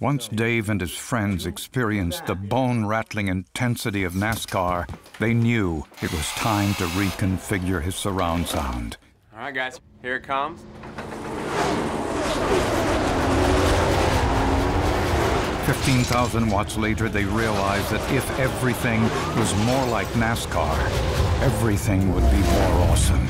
Once Dave and his friends experienced the bone-rattling intensity of NASCAR, they knew it was time to reconfigure his surround sound. All right, guys, here it comes. Fifteen thousand watts later, they realized that if everything was more like NASCAR, everything would be more awesome.